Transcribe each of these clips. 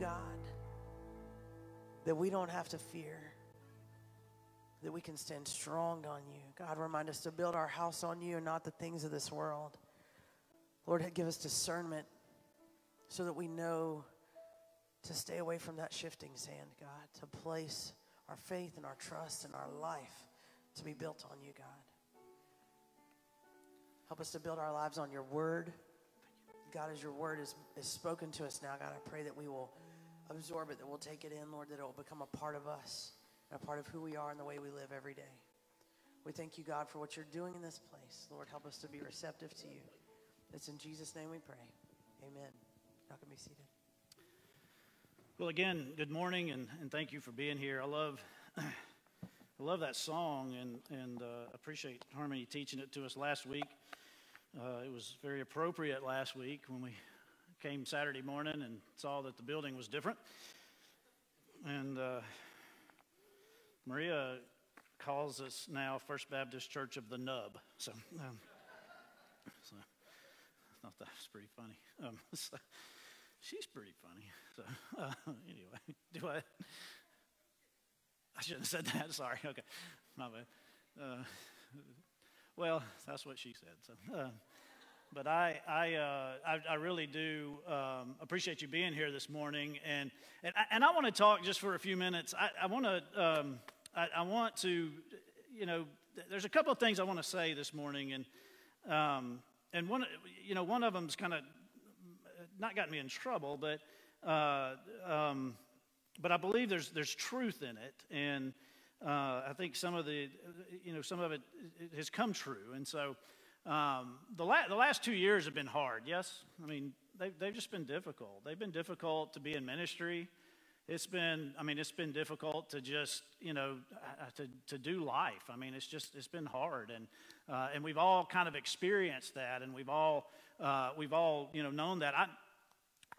God, that we don't have to fear, that we can stand strong on you. God, remind us to build our house on you and not the things of this world. Lord, give us discernment so that we know to stay away from that shifting sand, God, to place our faith and our trust and our life to be built on you, God. Help us to build our lives on your word. God, as your word is, is spoken to us now, God, I pray that we will absorb it, that we'll take it in, Lord, that it will become a part of us and a part of who we are and the way we live every day. We thank you, God, for what you're doing in this place. Lord, help us to be receptive to you. It's in Jesus' name we pray. Amen. Y'all can be seated. Well, again, good morning, and, and thank you for being here. I love, I love that song, and and uh, appreciate Harmony teaching it to us last week. Uh, it was very appropriate last week when we came Saturday morning and saw that the building was different. And uh, Maria calls us now First Baptist Church of the Nub. So, um, so I thought that was pretty funny. Um, so, she's pretty funny. So uh, anyway, do I? I shouldn't have said that. Sorry. Okay, my bad. Uh, well, that's what she said. So, uh, but I, I, uh, I, I, really do um, appreciate you being here this morning, and and I, and I want to talk just for a few minutes. I, I want to, um, I, I, want to, you know, there's a couple of things I want to say this morning, and um, and one, you know, one of them's kind of not gotten me in trouble, but uh, um, but I believe there's there's truth in it, and uh, I think some of the you know some of it has come true, and so um, the la- the last two years have been hard. Yes, I mean they've they've just been difficult. They've been difficult to be in ministry. It's been I mean it's been difficult to just you know uh, to to do life. I mean it's just it's been hard, and uh, and we've all kind of experienced that, and we've all uh, we've all you know known that. I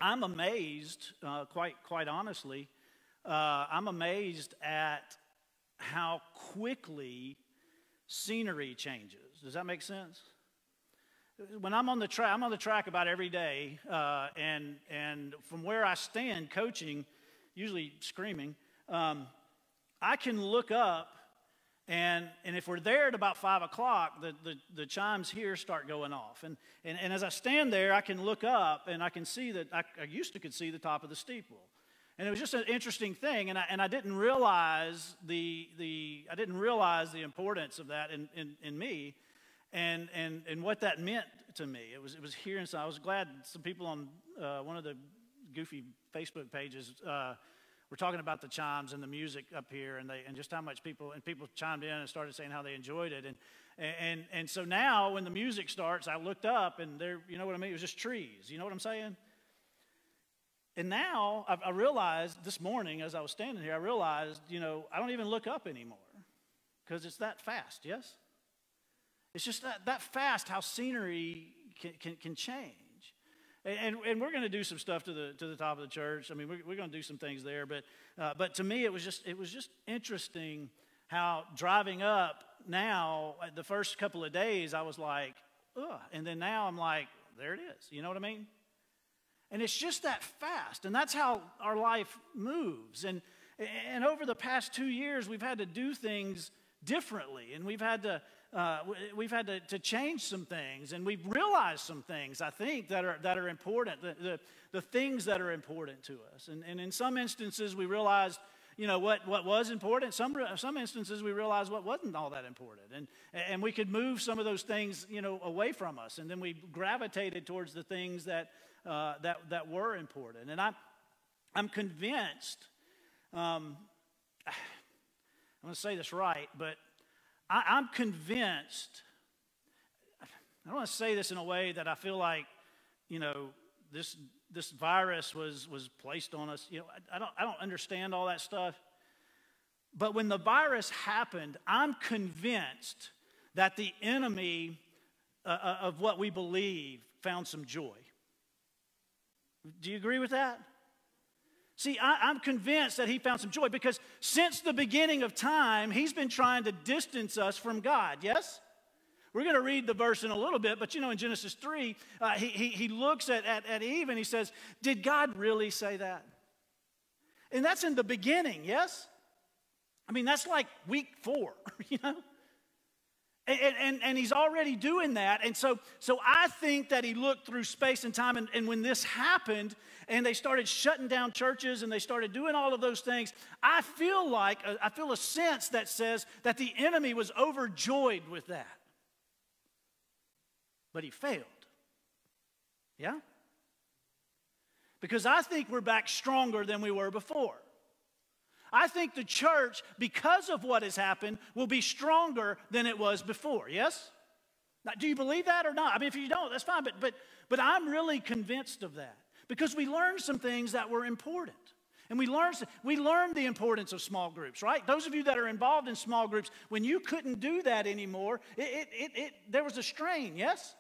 I'm amazed, uh, quite, quite honestly, uh, I'm amazed at how quickly scenery changes. Does that make sense? When I'm on the track, I'm on the track about every day, uh, and and from where I stand coaching, usually screaming, um, I can look up and, and if we're there at about 5 o'clock, the, the, the, chimes here start going off. And, and, and as I stand there, I can look up and I can see that I, I used to could see the top of the steeple. And it was just an interesting thing, and I, and I didn't realize the, the, I didn't realize the importance of that in, in, in me and, and, and what that meant to me. It was, it was here, and so I was glad some people on uh, one of the goofy Facebook pages uh, we're talking about the chimes and the music up here and, they, and just how much people and people chimed in and started saying how they enjoyed it. And, and, and so now when the music starts i looked up and there you know what i mean? It was just trees. You know what i'm saying? And now I, I realized this morning as i was standing here i realized you know i don't even look up anymore because it's that fast yes it's just that, that fast how scenery can, can, can change and, and we're going to do some stuff to the, to the top of the church. I mean, we're, we're going to do some things there. But, uh, but to me, it was, just, it was just interesting how driving up now, uh, the first couple of days, I was like, ugh. And then now I'm like, there it is. You know what I mean? And it's just that fast. And that's how our life moves. And, and over the past two years, we've had to do things differently. And we've had to uh, we've had to, to, change some things and we've realized some things, I think, that are, that are important, the, the, the things that are important to us. And, and in some instances, we realized you know what, what was important. Some, some instances we realized what wasn't all that important. And, and we could move some of those things you know away from us. And then we gravitated towards the things that, uh, that, that were important. And I, i'm convinced um, i'm going to say this right but I, am convinced, I don't want to say this in a way that I feel like, you know, this, this virus was, was placed on us. You know, I, I, don't, I don't understand all that stuff. But when the virus happened, I'm convinced that the enemy uh, uh of what we believe found some joy. Do you agree with that? See, I, am convinced that he found some joy because since the beginning of time, he's been trying to distance us from God. Yes? We're going to read the verse in a little bit, but you know, in Genesis 3, uh, he, he, he looks at, at, at Eve and he says, Did God really say that? And that's in the beginning, yes? I mean, that's like week four, you know? And, and, and, he's already doing that. And so, so I think that he looked through space and time. And, and when this happened and they started shutting down churches and they started doing all of those things, I feel like, I feel a sense that says that the enemy was overjoyed with that. But he failed. Yeah? Because I think we're back stronger than we were before. I think the church, because of what has happened, will be stronger than it was before. Yes? Now, do you believe that or not? I mean, if you don't, that's fine. But, but, but I'm really convinced of that because we learned some things that were important. And we learned, we learned the importance of small groups, right? Those of you that are involved in small groups, when you couldn't do that anymore, it, it, it, there was a strain, yes?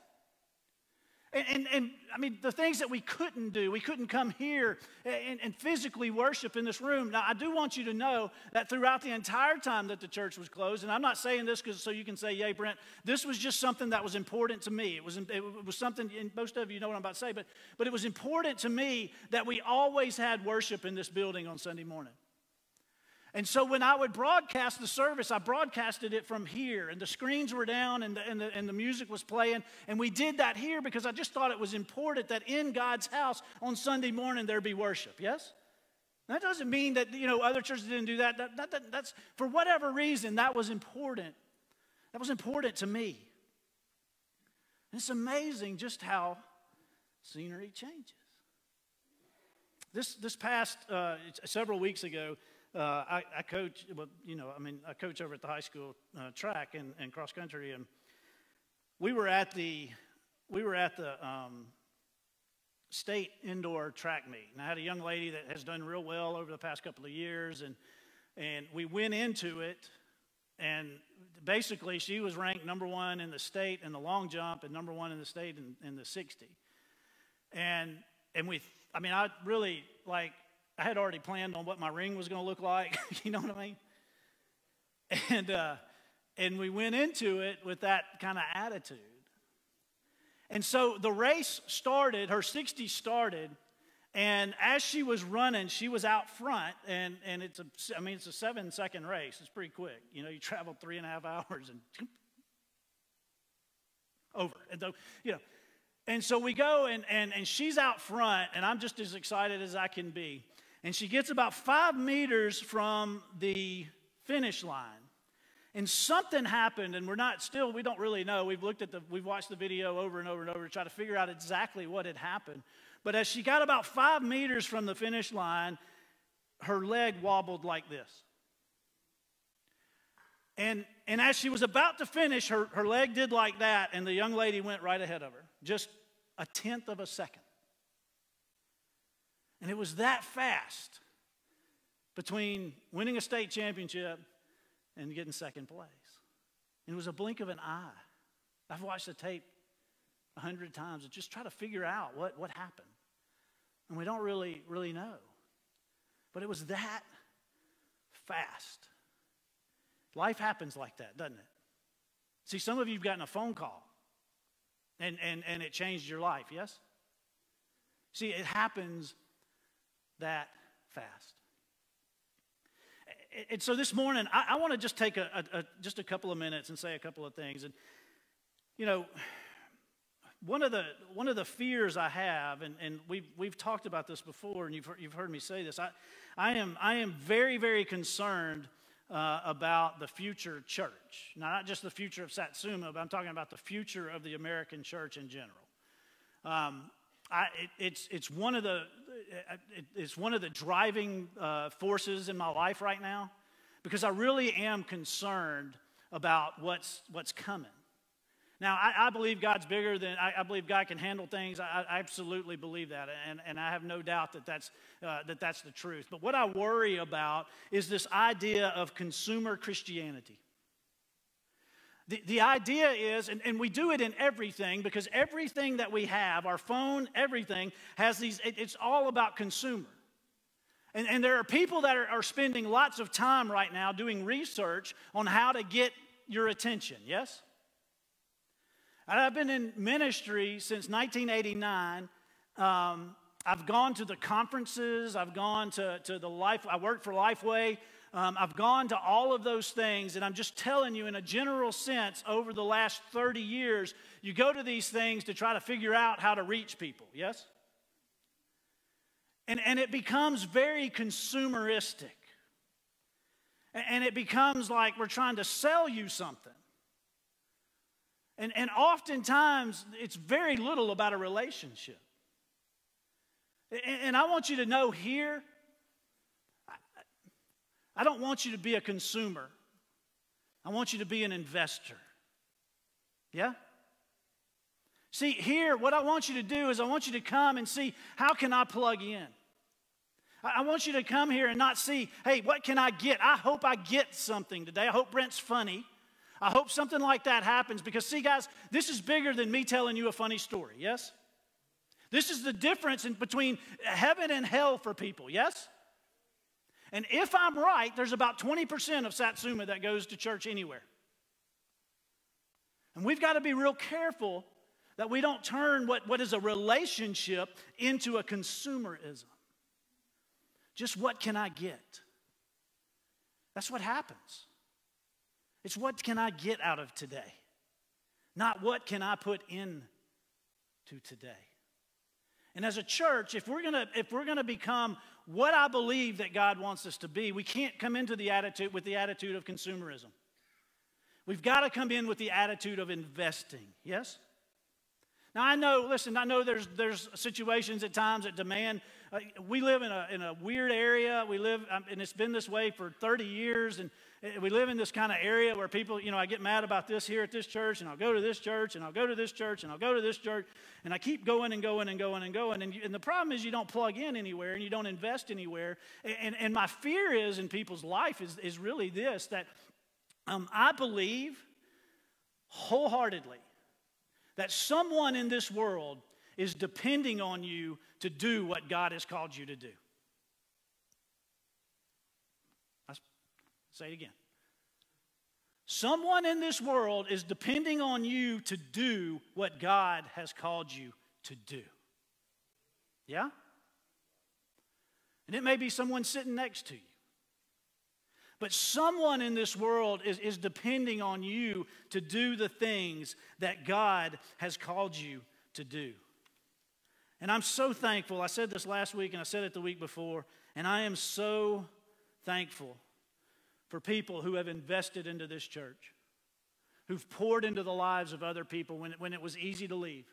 And, and, and, I mean, the things that we couldn't do, we couldn't come here and, and, physically worship in this room. Now, I do want you to know that throughout the entire time that the church was closed, and I'm not saying this because so you can say, yay, Brent, this was just something that was important to me. It was, it was something, and most of you know what I'm about to say, but, but it was important to me that we always had worship in this building on Sunday morning. And so when I would broadcast the service, I broadcasted it from here, and the screens were down, and the, and the, and the music was playing. And we did that here because I just thought it was important that in God's house on Sunday morning there be worship. Yes? That doesn't mean that you know other churches didn't do that. that, that, that that's for whatever reason that was important. That was important to me. And it's amazing just how scenery changes. This this past uh, several weeks ago, uh, I, I, coach, well, you know, I mean, I coach over at the high school uh, track and, and, cross country, and we were at the we were at the um, state indoor track meet, and I had a young lady that has done real well over the past couple of years, and and we went into it, and basically she was ranked number one in the state in the long jump and number one in the state in, in the 60, and and we, I mean, I really like I had already planned on what my ring was going to look like. you know what I mean? And, uh, and we went into it with that kind of attitude. And so the race started, her 60 started, and as she was running, she was out front, and, and it's a, I mean, it's a seven second race. It's pretty quick. You know, you travel three and a half hours and over. And so, you know, and so we go, and, and, and she's out front, and I'm just as excited as I can be. And she gets about five meters from the finish line. And something happened, and we're not still, we don't really know. We've looked at the, we've watched the video over and over and over to try to figure out exactly what had happened. But as she got about five meters from the finish line, her leg wobbled like this. And, and as she was about to finish, her, her leg did like that, and the young lady went right ahead of her, just a tenth of a second. And it was that fast between winning a state championship and getting second place. And it was a blink of an eye. I've watched the tape a hundred times and just try to figure out what, what happened. And we don't really, really know. But it was that fast. Life happens like that, doesn't it? See, some of you have gotten a phone call and, and, and it changed your life, yes? See, it happens that fast. And so this morning, I, I want to just take a, a, a, just a couple of minutes and say a couple of things. And, you know, one of the, one of the fears I have, and, and we've, we've talked about this before, and you've, you've heard me say this, I, I, am, I am very, very concerned uh, about the future church. Now, not just the future of Satsuma, but I'm talking about the future of the American church in general. Um, It's, it's, one of the, it, it's one of the driving uh, forces in my life right now because I really am concerned about what's, what's coming. Now, I, I believe God's bigger than, I, I, believe God can handle things. I, I, absolutely believe that. And, and I have no doubt that that's, uh, that that's the truth. But what I worry about is this idea of consumer Christianity. The, the idea is, and, and we do it in everything because everything that we have, our phone, everything, has these, it, it's all about consumer. And, and there are people that are, are spending lots of time right now doing research on how to get your attention, yes? I've been in ministry since 1989, um, I've gone to the conferences, I've gone to, to the life, I worked for Lifeway. Um, I've gone to all of those things, and I'm just telling you, in a general sense, over the last 30 years, you go to these things to try to figure out how to reach people, yes? And, and it becomes very consumeristic. And it becomes like we're trying to sell you something. And, and oftentimes, it's very little about a relationship. And, and I want you to know here, I don't want you to be a consumer. I want you to be an investor. Yeah? See, here, what I want you to do is I want you to come and see how can I plug in? I want you to come here and not see, hey, what can I get? I hope I get something today. I hope Brent's funny. I hope something like that happens because, see, guys, this is bigger than me telling you a funny story, yes? This is the difference in between heaven and hell for people, yes? And if I'm right, there's about 20% of Satsuma that goes to church anywhere. And we've got to be real careful that we don't turn what, what is a relationship into a consumerism. Just what can I get? That's what happens. It's what can I get out of today? Not what can I put in to today. And as a church, if we're gonna if we're gonna become what I believe that God wants us to be, we can't come into the attitude with the attitude of consumerism. We've got to come in with the attitude of investing. Yes? Now I know, listen, I know there's there's situations at times that demand we live in a, in a weird area. We live, um, and it's been this way for 30 years. And uh, we live in this kind of area where people, you know, I get mad about this here at this church, and I'll go to this church, and I'll go to this church, and I'll go to this church. And I keep going and going and going and going. And, you, and the problem is you don't plug in anywhere and you don't invest anywhere. And, and my fear is in people's life is, is really this that um, I believe wholeheartedly that someone in this world is depending on you to do what God has called you to do. I say it again. Someone in this world is depending on you to do what God has called you to do. Yeah? And it may be someone sitting next to you. But someone in this world is, is depending on you to do the things that God has called you to do. And I'm so thankful. I said this last week and I said it the week before. And I am so thankful for people who have invested into this church, who've poured into the lives of other people when, when it was easy to leave.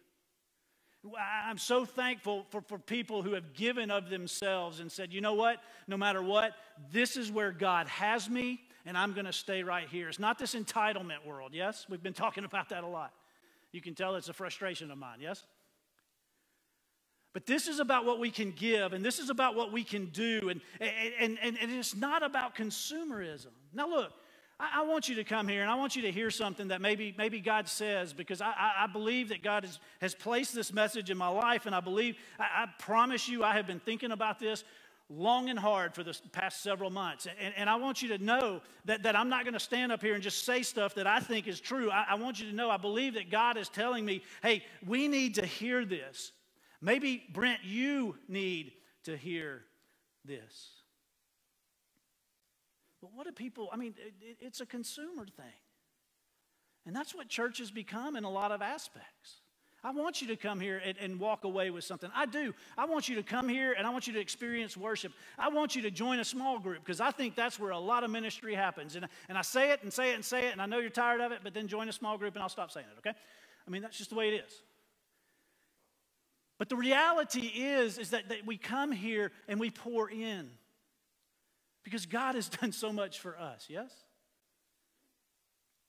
I'm so thankful for, for people who have given of themselves and said, you know what, no matter what, this is where God has me, and I'm going to stay right here. It's not this entitlement world, yes? We've been talking about that a lot. You can tell it's a frustration of mine, yes? But this is about what we can give, and this is about what we can do, and, and, and, and it's not about consumerism. Now, look, I, I, want you to come here and I want you to hear something that maybe, maybe God says, because I, I, believe that God has, has placed this message in my life, and I believe, I, I promise you, I have been thinking about this long and hard for the past several months. And, and I want you to know that, that I'm not going to stand up here and just say stuff that I think is true. I, I want you to know I believe that God is telling me, hey, we need to hear this. Maybe, Brent, you need to hear this. But what do people, I mean, it, it's a consumer thing. And that's what church has become in a lot of aspects. I want you to come here and, and, walk away with something. I do. I want you to come here and I want you to experience worship. I want you to join a small group because I think that's where a lot of ministry happens. And, and I say it and say it and say it, and I know you're tired of it, but then join a small group and I'll stop saying it, okay? I mean, that's just the way it is. But the reality is, is that, that we come here and we pour in because God has done so much for us, yes?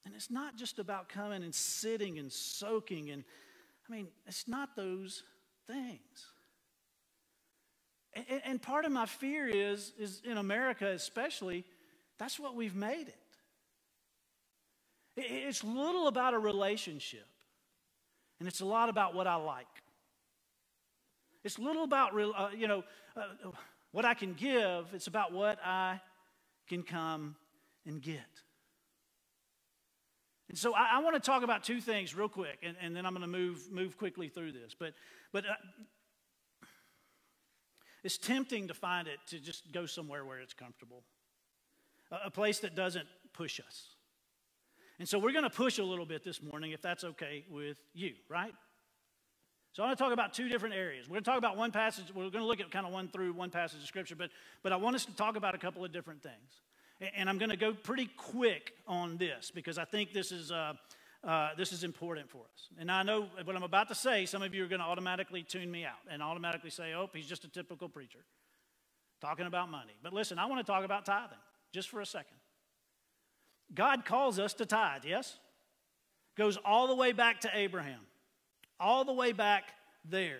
And it's not just about coming and sitting and soaking and, I mean, it's not those things. And, and part of my fear is, is in America especially, that's what we've made it. It's little about a relationship, and it's a lot about what I like. It's little about, uh, you know, uh, what I can give. It's about what I can come and get. And so I, I want to talk about two things real quick, and, and then I'm going to move, move quickly through this. But, but uh, It's tempting to find it to just go somewhere where it's comfortable, a, a place that doesn't push us. And so we're going to push a little bit this morning, if that's okay with you, right? So I want to talk about two different areas. We're going to talk about one passage. We're going to look at kind of one through one passage of Scripture, but, but I want us to talk about a couple of different things. And, I'm going to go pretty quick on this because I think this is, uh, uh, this is important for us. And I know what I'm about to say, some of you are going to automatically tune me out and automatically say, oh, he's just a typical preacher talking about money. But listen, I want to talk about tithing just for a second. God calls us to tithe, yes? Goes all the way back to Abraham, all the way back there.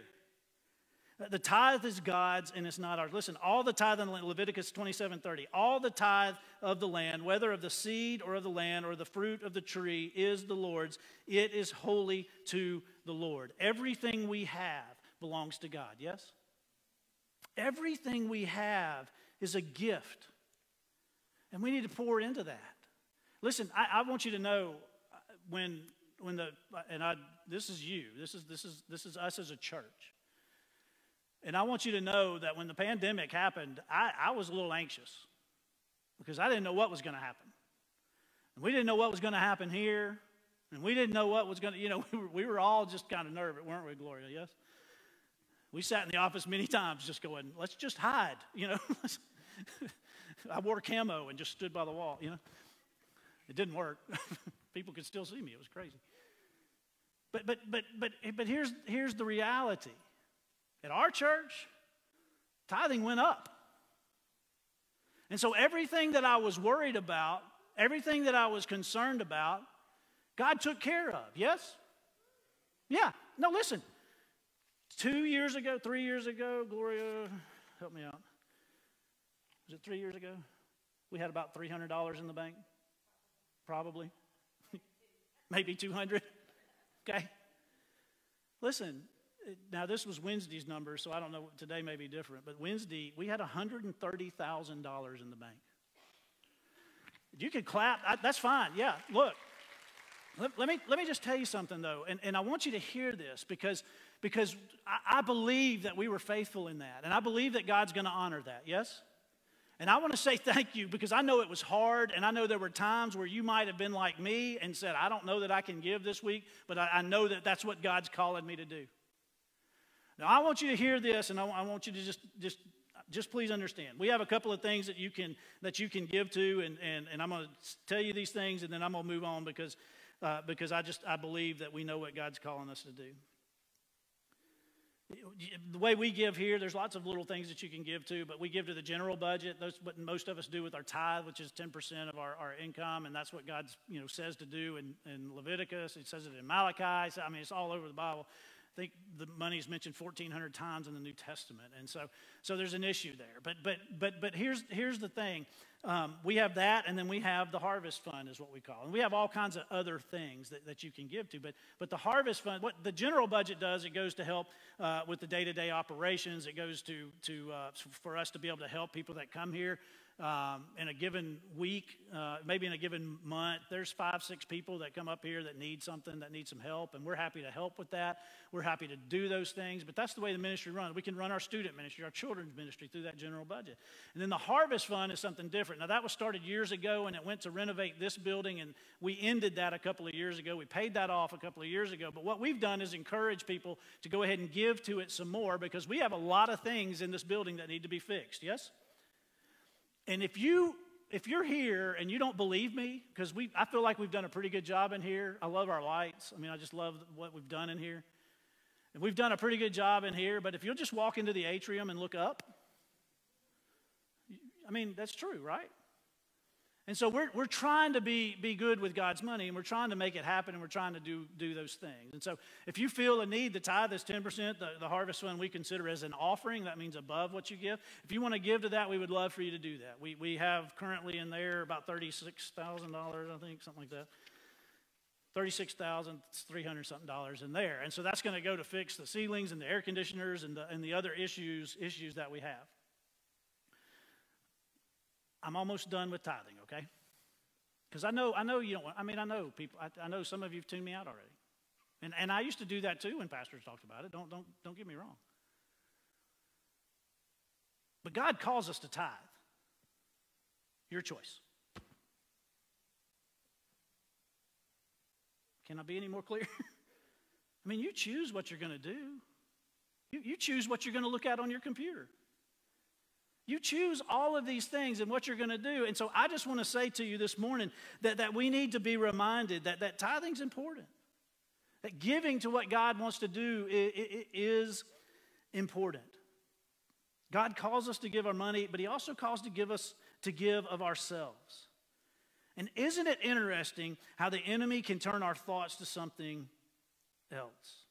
The tithe is God's and it's not ours. Listen, all the tithe in Leviticus 27 30, all the tithe of the land, whether of the seed or of the land or the fruit of the tree, is the Lord's. It is holy to the Lord. Everything we have belongs to God, yes? Everything we have is a gift. And we need to pour into that. Listen, I, I want you to know uh, when, when the, and I, this is you, this is, this, is, this is us as a church. And I want you to know that when the pandemic happened, I, I was a little anxious because I didn't know what was going to happen. And we didn't know what was going to happen here. And we didn't know what was going to, you know, we were, we were all just kind of nervous, weren't we, Gloria? Yes? We sat in the office many times just going, let's just hide, you know. I wore camo and just stood by the wall, you know. It didn't work. People could still see me. It was crazy. But but but but eh, but here's here's the reality. At our church, tithing went up. And so everything that I was worried about, everything that I was concerned about, God took care of. Yes? Yeah. No, listen. Two years ago, three years ago, Gloria, help me out. Was it three years ago? We had about $300 in the bank probably. Maybe 200. Okay? Listen, now this was Wednesday's number, so I don't know. Today may be different, but Wednesday we had $130,000 in the bank. You could clap. I, that's fine. Yeah, look. Let, let, me, let me just tell you something, though, and, and I want you to hear this because, because I, I believe that we were faithful in that, and I believe that God's going to honor that, yes? And I want to say thank you because I know it was hard, and I know there were times where you might have been like me and said, I don't know that I can give this week, but I, I know that that's what God's calling me to do. Now, I want you to hear this, and I, I want you to just, just, just please understand. We have a couple of things that you can, that you can give to, and, and, and I'm going to tell you these things, and then I'm going to move on because, uh, because I just I believe that we know what God's calling us to do the way we give here, there's lots of little things that you can give to, but we give to the general budget. That's what most of us do with our tithe, which is 10% of our, our income, and that's what God you know, says to do in, in Leviticus. He says it in Malachi. So, I mean, it's all over the Bible. I think the money is mentioned 1,400 times in the New Testament, and so so there's an issue there. But but but but here's here's the thing: um, we have that, and then we have the harvest fund, is what we call, it. and we have all kinds of other things that, that you can give to. But but the harvest fund, what the general budget does, it goes to help uh, with the day-to-day operations. It goes to to uh, for us to be able to help people that come here um, in a given week, uh, maybe in a given month, there's five, six people that come up here that need something, that need some help, and we're happy to help with that. We're happy to do those things, but that's the way the ministry runs. We can run our student ministry, our children's ministry through that general budget. And then the Harvest Fund is something different. Now, that was started years ago, and it went to renovate this building, and we ended that a couple of years ago. We paid that off a couple of years ago, but what we've done is encourage people to go ahead and give to it some more because we have a lot of things in this building that need to be fixed, yes? And if you if you're here and you don't believe me, because we I feel like we've done a pretty good job in here. I love our lights. I mean, I just love what we've done in here. And we've done a pretty good job in here, but if you'll just walk into the atrium and look up, I mean, that's true, right? And so we're, we're trying to be, be good with God's money and we're trying to make it happen and we're trying to do, do those things. And so if you feel a need, the tithe is 10%, the, the harvest fund we consider as an offering. That means above what you give. If you want to give to that, we would love for you to do that. We, we have currently in there about $36,000, I think, something like that. 36,300 something dollars in there. And so that's going to go to fix the ceilings and the air conditioners and the, and the other issues, issues that we have. I'm almost done with tithing, okay? Because I know, I know you don't want, I mean, I know people, I, I know some of you have tuned me out already. And, and I used to do that too when pastors talked about it. Don't, don't, don't get me wrong. But God calls us to tithe. Your choice. Can I be any more clear? I mean, you choose what you're going to do. You, you choose what you're going to look at on your computer. You choose all of these things and what you're going to do. And so I just want to say to you this morning that, that we need to be reminded that, that tithing's important. That giving to what God wants to do is important. God calls us to give our money, but He also calls to give us to give of ourselves. And isn't it interesting how the enemy can turn our thoughts to something else?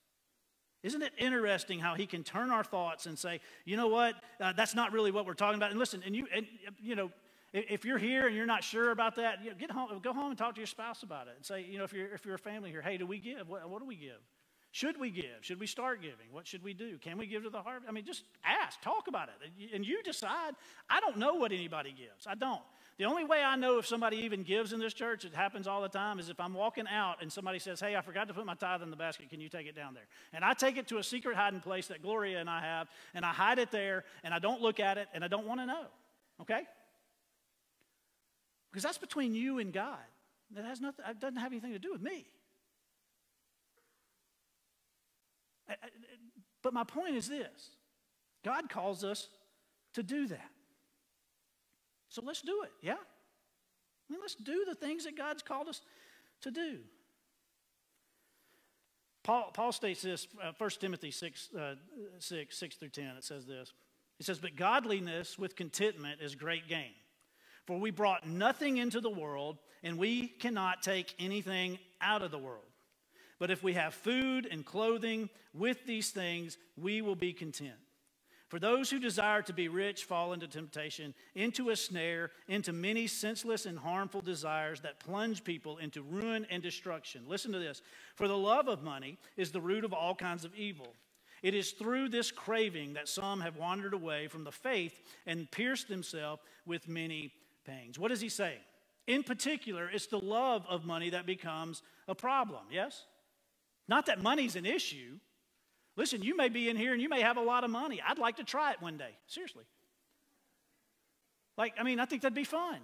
Isn't it interesting how he can turn our thoughts and say, you know what, uh, that's not really what we're talking about. And listen, and you, and you know, if you're here and you're not sure about that, you know, get home, go home and talk to your spouse about it, and say, you know, if you're if you're a family here, hey, do we give? What, what do we give? Should we give? Should we start giving? What should we do? Can we give to the harvest? I mean, just ask, talk about it, and you decide. I don't know what anybody gives. I don't. The only way I know if somebody even gives in this church, it happens all the time, is if I'm walking out and somebody says, Hey, I forgot to put my tithe in the basket. Can you take it down there? And I take it to a secret hiding place that Gloria and I have, and I hide it there, and I don't look at it, and I don't want to know. Okay? Because that's between you and God. That has nothing, it doesn't have anything to do with me. But my point is this God calls us to do that. So let's do it, yeah? I mean, let's do the things that God's called us to do. Paul, Paul states this, uh, 1 Timothy 6, uh, 6, 6 through 10, it says this. He says, But godliness with contentment is great gain. For we brought nothing into the world, and we cannot take anything out of the world. But if we have food and clothing with these things, we will be content. For those who desire to be rich fall into temptation, into a snare, into many senseless and harmful desires that plunge people into ruin and destruction. Listen to this. For the love of money is the root of all kinds of evil. It is through this craving that some have wandered away from the faith and pierced themselves with many. What does he say? In particular, it's the love of money that becomes a problem, yes? Not that money's an issue, Listen, you may be in here and you may have a lot of money. I'd like to try it one day. Seriously. Like, I mean, I think that'd be fun.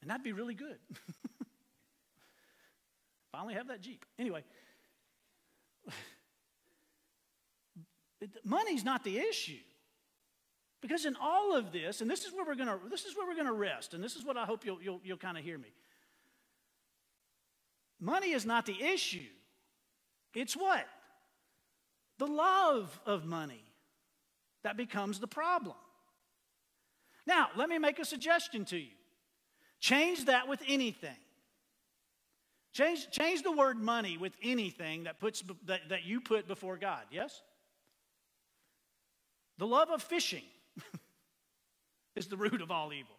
And that'd be really good. Finally have that Jeep. Anyway, money's not the issue. Because in all of this, and this is where we're gonna this is where we're gonna rest, and this is what I hope you'll you'll, you'll kind of hear me. Money is not the issue. It's what? The love of money that becomes the problem. Now, let me make a suggestion to you. Change that with anything. Change, change the word money with anything that, puts, that, that you put before God, yes? The love of fishing is the root of all evil.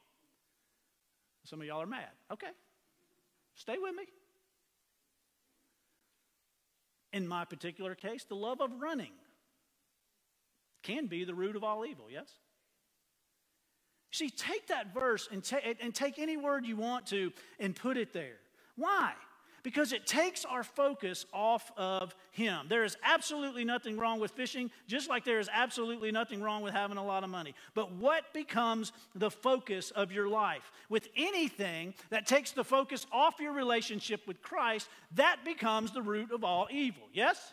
Some of y'all are mad. Okay, stay with me. In my particular case, the love of running can be the root of all evil, yes? See, take that verse and, ta- and take any word you want to and put it there. Why? Because it takes our focus off of Him. There is absolutely nothing wrong with fishing, just like there is absolutely nothing wrong with having a lot of money. But what becomes the focus of your life? With anything that takes the focus off your relationship with Christ, that becomes the root of all evil. Yes?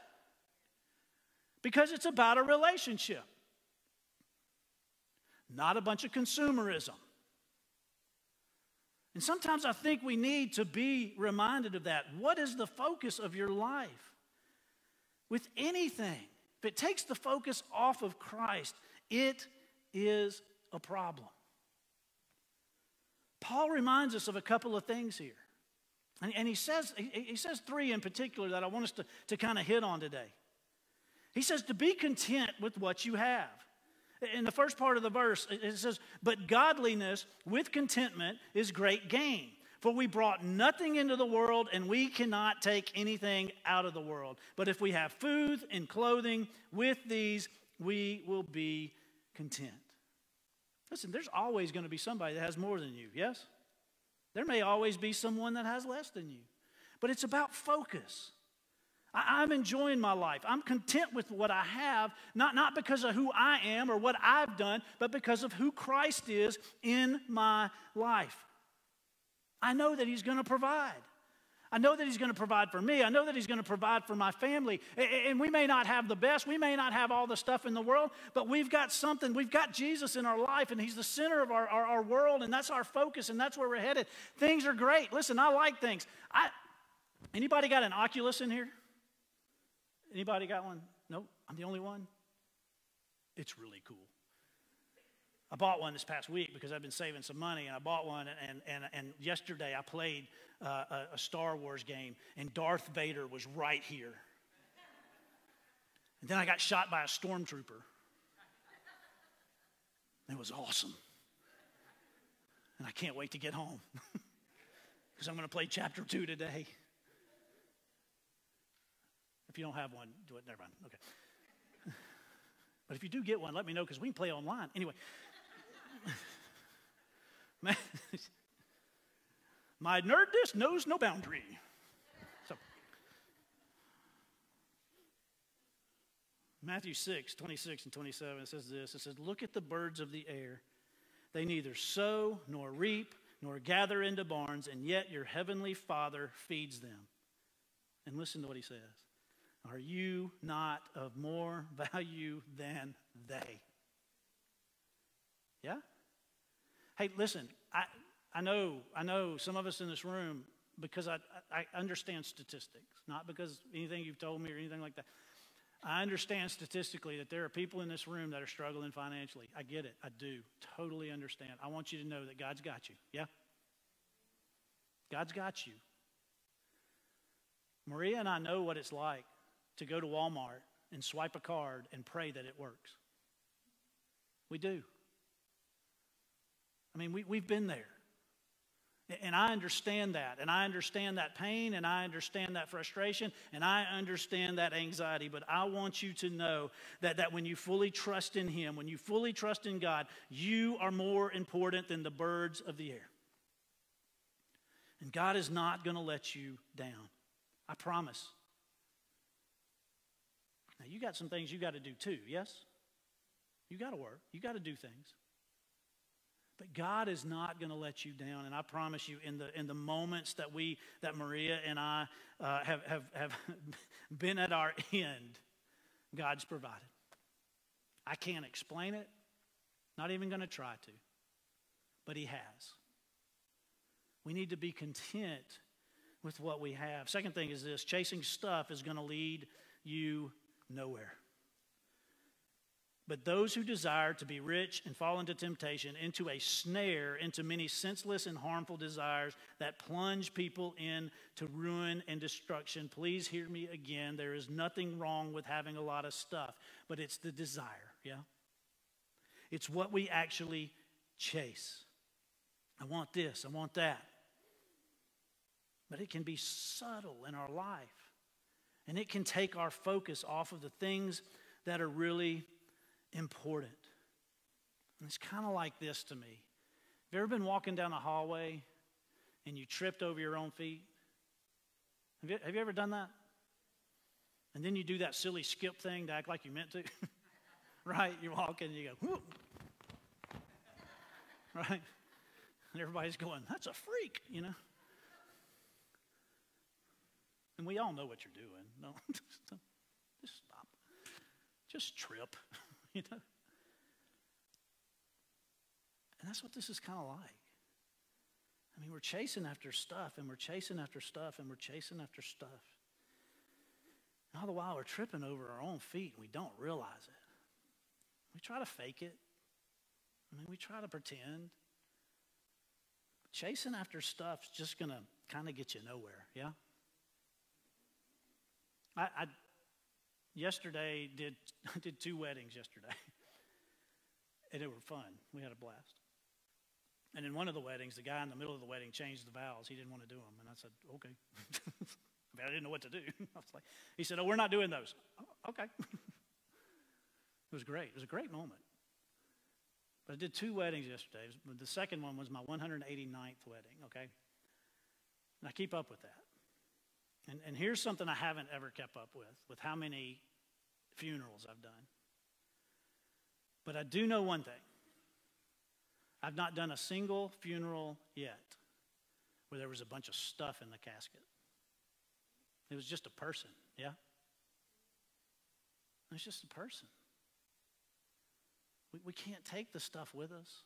Because it's about a relationship, not a bunch of consumerism. And sometimes I think we need to be reminded of that. What is the focus of your life? With anything, if it takes the focus off of Christ, it is a problem. Paul reminds us of a couple of things here. And, and he, says, he, he says three in particular that I want us to, to kind of hit on today. He says to be content with what you have in the first part of the verse, it says, But godliness with contentment is great gain. For we brought nothing into the world, and we cannot take anything out of the world. But if we have food and clothing, with these we will be content. Listen, there's always going to be somebody that has more than you, yes? There may always be someone that has less than you. But it's about focus. I, am enjoying my life. I'm content with what I have, not, not because of who I am or what I've done, but because of who Christ is in my life. I know that He's going to provide. I know that He's going to provide for me. I know that He's going to provide for my family. And we may not have the best, we may not have all the stuff in the world, but we've got something. We've got Jesus in our life, and He's the center of our, our, our world, and that's our focus, and that's where we're headed. Things are great. Listen, I like things. I, anybody got an Oculus in here? Anybody got one? Nope, I'm the only one. It's really cool. I bought one this past week because I've been saving some money, and I bought one. And, and, and yesterday I played uh, a, a Star Wars game, and Darth Vader was right here. And then I got shot by a stormtrooper. It was awesome. And I can't wait to get home because I'm going to play chapter two today. If you don't have one, do it. Never mind. Okay. But if you do get one, let me know because we can play online. Anyway. My nerdness knows no boundary. So, Matthew 6, 26 and 27, it says this. It says, Look at the birds of the air. They neither sow nor reap nor gather into barns, and yet your heavenly Father feeds them. And listen to what he says. Are you not of more value than they? Yeah? Hey, listen, I, I know, I know some of us in this room, because I, I understand statistics, not because anything you've told me or anything like that. I understand statistically that there are people in this room that are struggling financially. I get it. I do. Totally understand. I want you to know that God's got you. Yeah? God's got you. Maria and I know what it's like to go to Walmart and swipe a card and pray that it works. We do. I mean, we, we've been there. And I understand that. And I understand that pain. And I understand that frustration. And I understand that anxiety. But I want you to know that, that when you fully trust in Him, when you fully trust in God, you are more important than the birds of the air. And God is not going to let you down. I promise. Now, you got some things you got to do too, yes? You got to work, you got to do things. But God is not going to let you down. And I promise you, in the, in the moments that we, that Maria and I uh, have, have, have been at our end, God's provided. I can't explain it, not even going to try to, but He has. We need to be content with what we have. Second thing is this chasing stuff is going to lead you nowhere. But those who desire to be rich and fall into temptation, into a snare, into many senseless and harmful desires that plunge people into ruin and destruction, please hear me again. There is nothing wrong with having a lot of stuff, but it's the desire, yeah? It's what we actually chase. I want this, I want that. But it can be subtle in our life. And it can take our focus off of the things that are really important. And it's kind of like this to me. Have you ever been walking down a hallway and you tripped over your own feet? Have you, have you ever done that? And then you do that silly skip thing to act like you meant to? right? You walk in and you go, Whoop. right? And everybody's going, that's a freak, you know? And we all know what you're doing. No, just stop. Just trip, you know? And that's what this is kind of like. I mean, we're chasing after stuff and we're chasing after stuff and we're chasing after stuff. And all the while, we're tripping over our own feet and we don't realize it. We try to fake it. I mean, we try to pretend. Chasing after stuff's just going to kind of get you nowhere, yeah? I, I yesterday did I did two weddings yesterday, and they were fun. We had a blast. And in one of the weddings, the guy in the middle of the wedding changed the vows. He didn't want to do them, and I said, "Okay." I, mean, I didn't know what to do. I was like, he said, "Oh, we're not doing those." Oh, okay. it was great. It was a great moment. But I did two weddings yesterday. The second one was my 189th wedding. Okay, and I keep up with that. And, and here's something I haven't ever kept up with, with how many funerals I've done. But I do know one thing I've not done a single funeral yet where there was a bunch of stuff in the casket. It was just a person, yeah? It was just a person. We, we can't take the stuff with us.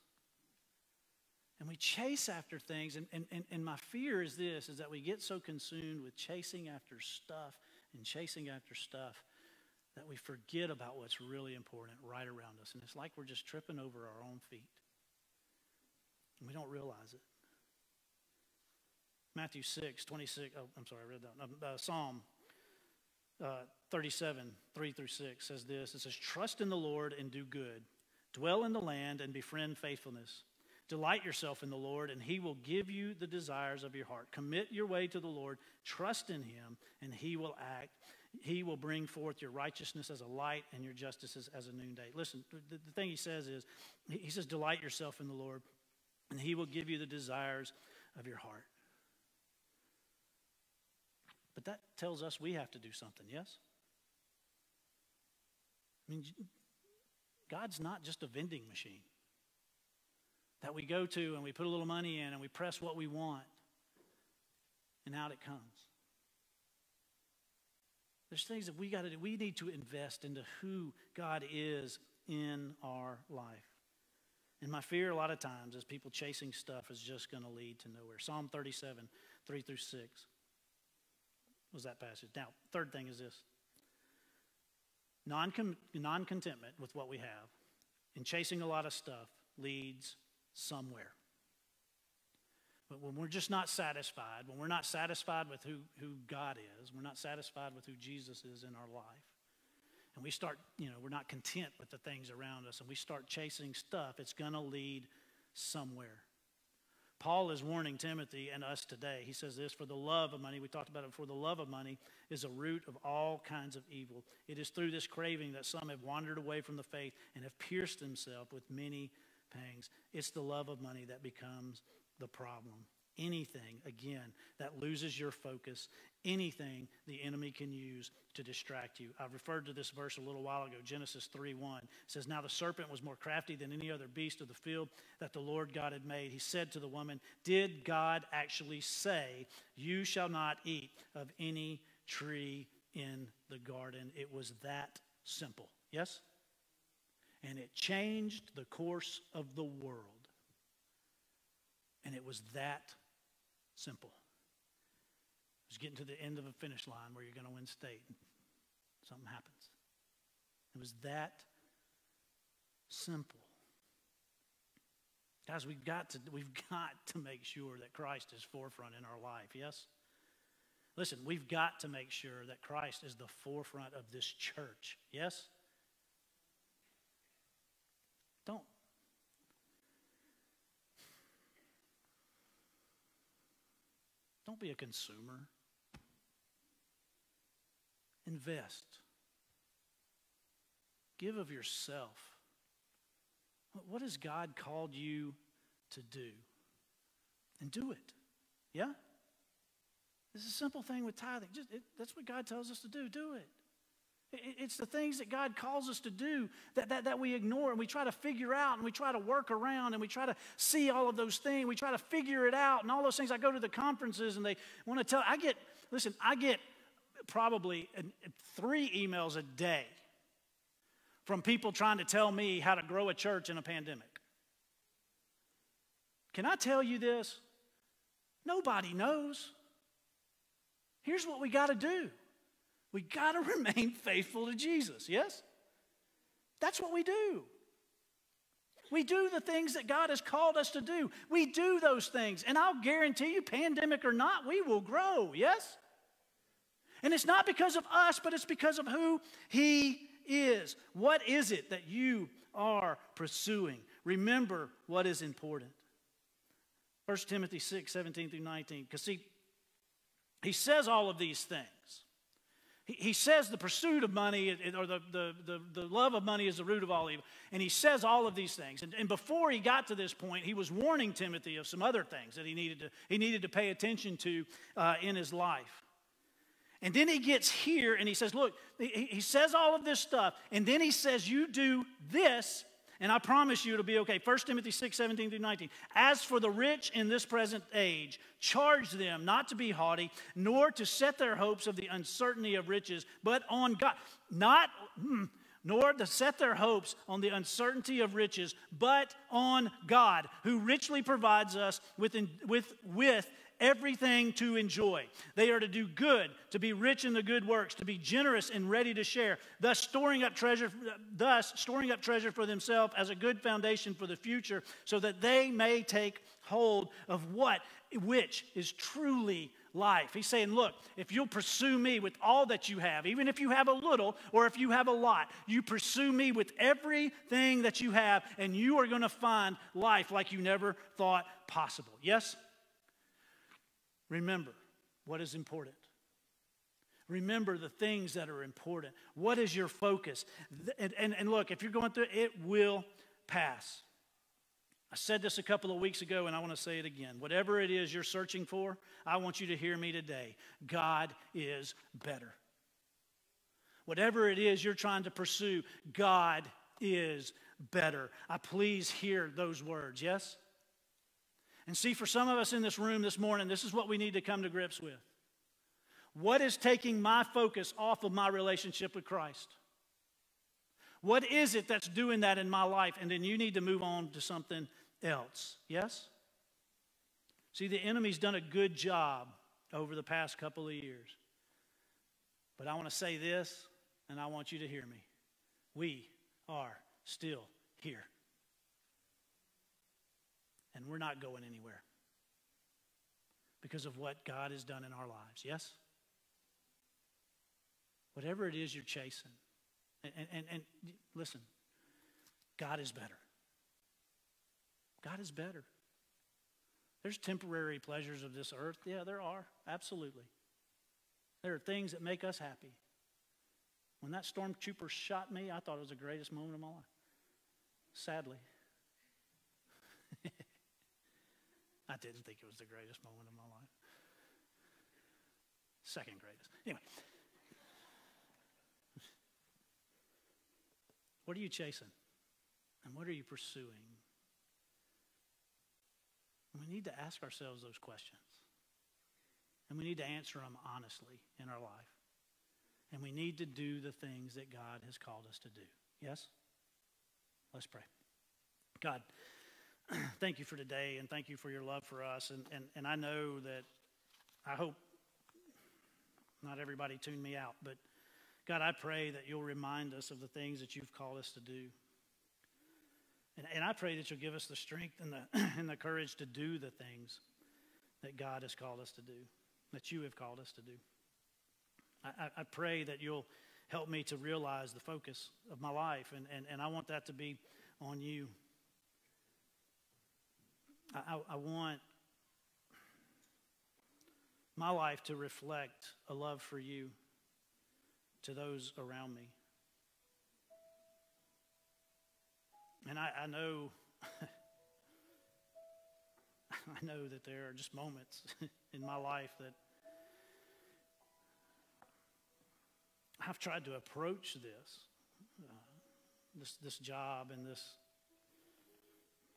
And we chase after things. And, and, and, and my fear is this, is that we get so consumed with chasing after stuff and chasing after stuff that we forget about what's really important right around us. And it's like we're just tripping over our own feet. And we don't realize it. Matthew 6, 26. Oh, I'm sorry, I read that. Uh, Psalm uh, 37, 3 through 6 says this It says, Trust in the Lord and do good, dwell in the land and befriend faithfulness. Delight yourself in the Lord, and he will give you the desires of your heart. Commit your way to the Lord, trust in him, and he will act. He will bring forth your righteousness as a light and your justice as, a noonday. Listen, the thing he says is, he says, Delight yourself in the Lord, and he will give you the desires of your heart. But that tells us we have to do something, yes? I mean, God's not just a vending machine that we go to and we put a little money in and we press what we want, and out it comes. There's things that we got to do. We need to invest into who God is in our life. And my fear a lot of times is people chasing stuff is just going to lead to nowhere. Psalm 37, 3 through 6 was that passage. Now, third thing is this non contentment with what we have and chasing a lot of stuff leads somewhere. But when we're just not satisfied, when we're not satisfied with who, who God is, we're not satisfied with who Jesus is in our life, and we start, you know, we're not content with the things around us, and we start chasing stuff, it's going to lead somewhere. Paul is warning Timothy and us today. He says this for the love of money, we talked about it before, the love of money is a root of all kinds of evil. It is through this craving that some have wandered away from the faith and have pierced themselves with many pangs. It's the love of money that becomes the problem. Anything, again, that loses your focus, anything the enemy can use to distract you. I referred to this verse a little while ago, Genesis 3 1. It says, Now the serpent was more crafty than any other beast of the field that the Lord God had made. He said to the woman, Did God actually say, You shall not eat of any tree in the garden? It was that simple. Yes? And it changed the course of the world. And it was that simple. It was getting to the end of a finish line where you're going to win state. Something happens. It was that simple. Guys, we've got to we've got to make sure that Christ is forefront in our life. Yes? Listen, we've got to make sure that Christ is the forefront of this church. Yes? Don't. Don't be a consumer. Invest. Give of yourself. What has God called you to do? And do it. Yeah? It's a simple thing with tithing. Just, it, that's what God tells us to do. Do it. It's the things that God calls us to do that, that, that we ignore and we try to figure out and we try to work around and we try to see all of those things. We try to figure it out and all those things. I go to the conferences and they want to tell, I get, listen, I get probably three emails a day from people trying to tell me how to grow a church in a pandemic. Can I tell you this? Nobody knows. Here's what we got to do we got to remain faithful to Jesus, yes? That's what we do. We do the things that God has called us to do. We do those things. And I'll guarantee you, pandemic or not, we will grow, yes? And it's not because of us, but it's because of who He is. What is it that you are pursuing? Remember what is important. 1 Timothy 6, 17 through 19. Because see, he says all of these things. He says the pursuit of money or the, the, the, the, love of money is the root of all evil. And he says all of these things. And, and before he got to this point, he was warning Timothy of some other things that he needed to, he needed to pay attention to uh, in his life. And then he gets here and he says, Look, he, he says all of this stuff. And then he says, You do this, and I promise you it'll be okay. 1 Timothy 6, 17 through 19. As for the rich in this present age, charge them not to be haughty, nor to set their hopes of the uncertainty of riches, but on God. Not, hmm, nor to set their hopes on the uncertainty of riches, but on God, who richly provides us with, with, with everything to enjoy. They are to do good, to be rich in the good works, to be generous and ready to share, thus storing up treasure, thus storing up treasure for themselves as a good foundation for the future, so that they may take hold of what which is truly life. He's saying, Look, if you'll pursue me with all that you have, even if you have a little or if you have a lot, you pursue me with everything that you have, and you are going to find life like you never thought possible. Yes? Remember what is important. Remember the things that are important. What is your focus? And, and, and look, if you're going through it, it will pass. I said this a couple of weeks ago, and I want to say it again. Whatever it is you're searching for, I want you to hear me today. God is better. Whatever it is you're trying to pursue, God is better. I please hear those words, yes? And see, for some of us in this room this morning, this is what we need to come to grips with. What is taking my focus off of my relationship with Christ? What is it that's doing that in my life? And then you need to move on to something else. Yes? See, the enemy's done a good job over the past couple of years. But I want to say this, and I want you to hear me. We are still here and we're not going anywhere because of what God has done in our lives. Yes? Whatever it is you're chasing, and, and, and listen, God is better. God is better. There's temporary pleasures of this earth. Yeah, there are. Absolutely. There are things that make us happy. When that stormtrooper shot me, I thought it was the greatest moment of my life. Sadly. I didn't think it was the greatest moment of my life. Second greatest. Anyway. What are you chasing? And what are you pursuing? We need to ask ourselves those questions. And we need to answer them honestly in our life. And we need to do the things that God has called us to do. Yes? Let's pray. God, thank you for today and thank you for your love for us. And, and, and I know that I hope not everybody tuned me out, but God, I pray that you'll remind us of the things that you've called us to do. And, and I pray that you'll give us the strength and the, and the courage to do the things that God has called us to do, that you have called us to do. I, I, pray that you'll help me to realize the focus of my life, and, and, and I want that to be on you. I, I want my life to reflect a love for you to those around me. And I, I know I know that there are just moments in my life that I've tried to approach this, uh, this, this job and this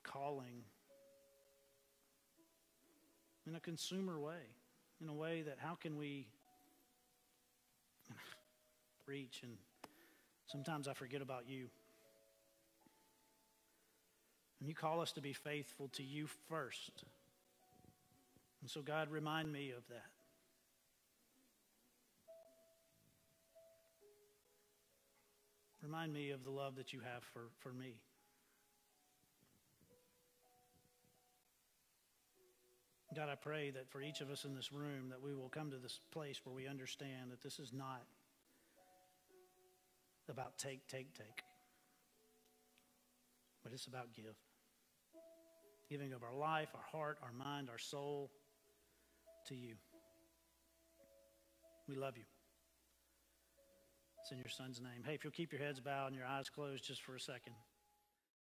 calling in a consumer way, in a way that how can we reach? And sometimes I forget about you. And you call us to be faithful to you first. And so, God, remind me of that. Remind me of the love that you have for, for me. God, I pray that for each of us in this room that we will come to this place where we understand that this is not about take, take, take, but it's about give. Giving of our life, our heart, our mind, our soul to you. We love you. It's in your son's name. Hey, if you'll keep your heads bowed and your eyes closed just for a second.